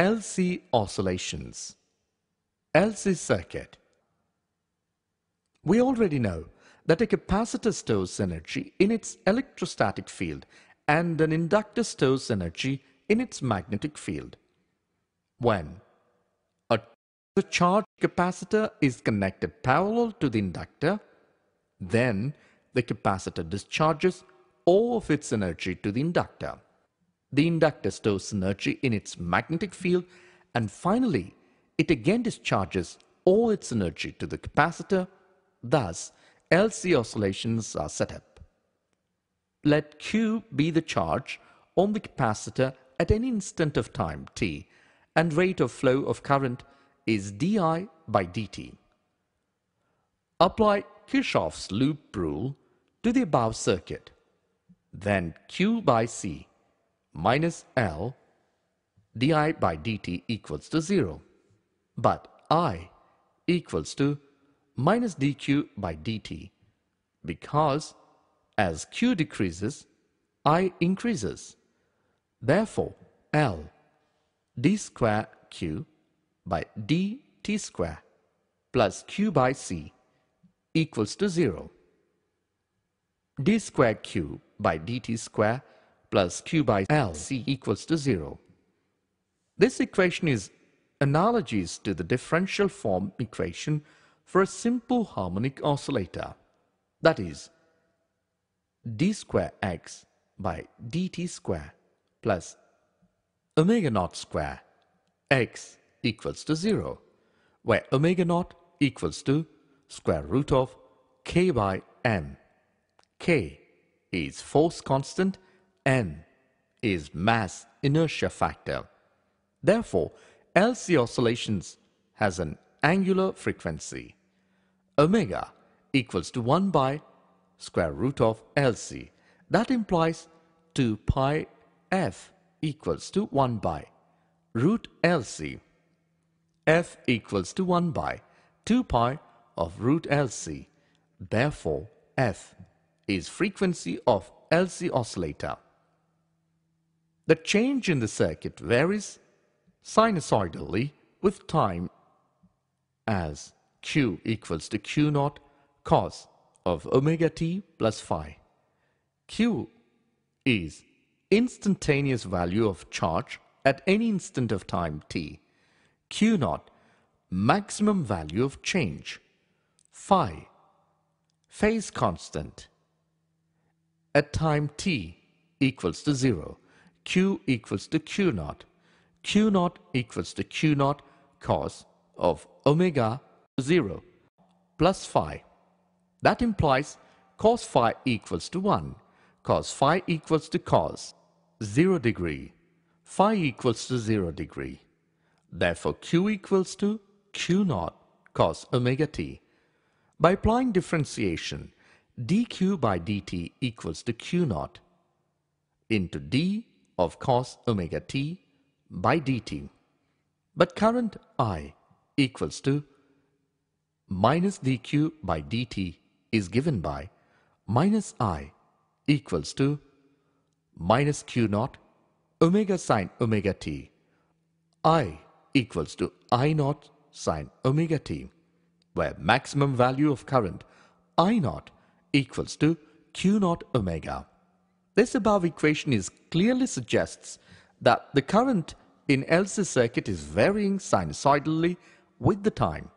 LC oscillations. LC circuit. We already know that a capacitor stores energy in its electrostatic field and an inductor stores energy in its magnetic field. When a charged capacitor is connected parallel to the inductor, then the capacitor discharges all of its energy to the inductor. The inductor stores energy in its magnetic field and finally it again discharges all its energy to the capacitor. Thus, LC oscillations are set up. Let Q be the charge on the capacitor at any instant of time t and rate of flow of current is di by dt. Apply Kirchhoff's loop rule to the above circuit. Then Q by C minus L di by dt equals to 0. But I equals to minus dq by dt because as q decreases, I increases. Therefore, L d square q by dt square plus q by c equals to 0. d square q by dt square plus q by L c equals to 0. This equation is analogous to the differential form equation for a simple harmonic oscillator. That is, d square x by dt square plus omega naught square x equals to 0, where omega naught equals to square root of k by m. k is force constant, n is mass inertia factor. Therefore, LC oscillations has an angular frequency. Omega equals to 1 by square root of LC. That implies 2 pi f equals to 1 by root LC. f equals to 1 by 2 pi of root LC. Therefore, f is frequency of LC oscillator. The change in the circuit varies sinusoidally with time as q equals to q naught cos of omega t plus phi. q is instantaneous value of charge at any instant of time t. q naught maximum value of change. Phi phase constant at time t equals to 0. Q equals to q naught q naught equals to q naught cos of omega 0 plus phi. That implies cos phi equals to 1, cos phi equals to cos 0 degree, phi equals to 0 degree. Therefore q equals to q naught cos omega t. By applying differentiation, dq by dt equals to q naught into d of cos omega t by dt. But current I equals to minus dq by dt is given by minus I equals to minus q naught omega sine omega t. I equals to I naught sine omega t, where maximum value of current I naught equals to q naught omega. This above equation is clearly suggests that the current in LC circuit is varying sinusoidally with the time